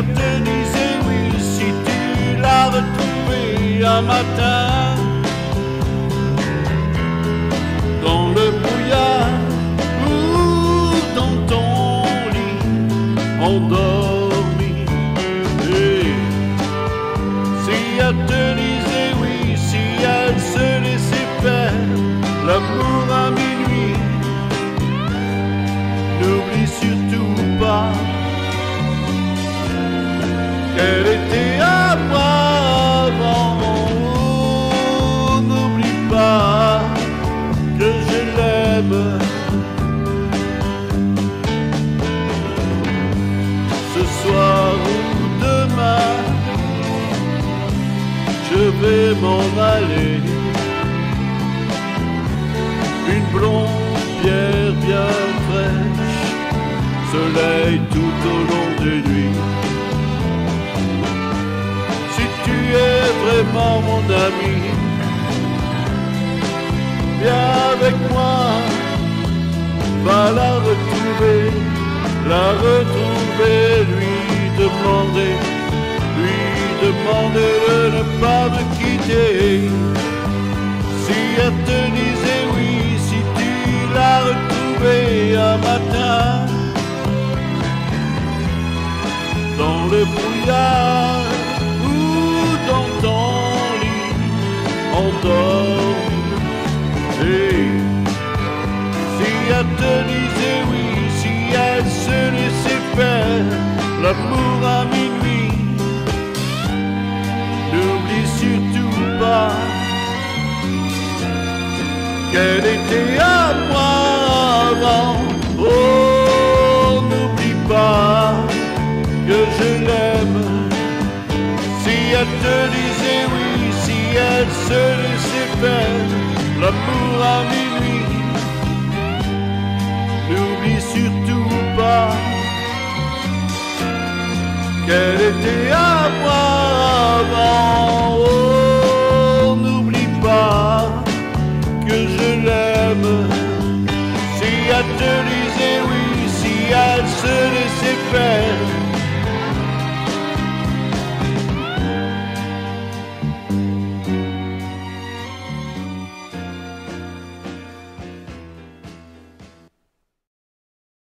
éternisée, oui, si tu l'as retrouvée un matin. Dans le brouillard ou dans ton lit, on dort. Ce soir ou demain, je vais m'en aller. Une blonde pierre bien fraîche, soleil tout au long de nuit. Si tu es vraiment mon ami, va la retrouver, la retrouver, lui demander, lui demander de ne pas me quitter. Si elle te disait oui, si tu l'as retrouvée un matin, dans le brouillard ou dans ton lit endormi. Disait oui, si elle se laissait faire l'amour à minuit, n'oublie surtout pas qu'elle était à moi avant. Oh, n'oublie pas que je l'aime. Si elle te disait oui, si elle se laissait faire l'amour à minuit, qu'elle était à moi avant. Oh, n'oublie pas que je l'aime. Si elle te disait oui, si elle se